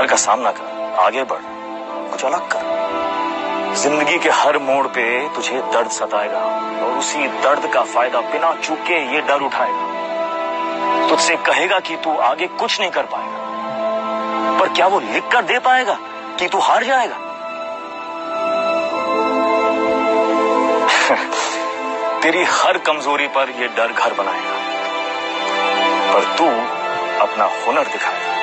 डर का सामना कर, आगे बढ़, कुछ अलग कर। ज़िंदगी के हर मोड़ पे तुझे दर्द सताएगा, और उसी दर्द का फ़ायदा बिना चूके ये डर उठाएगा। तुझसे कहेगा कि तू आगे कुछ नहीं कर पाएगा, पर क्या वो लिख कर दे पाएगा कि तू हार जाएगा? तेरी हर कमज़ोरी पर ये डर घर बनाएगा, पर तू अपना हुनर दिखाएगा।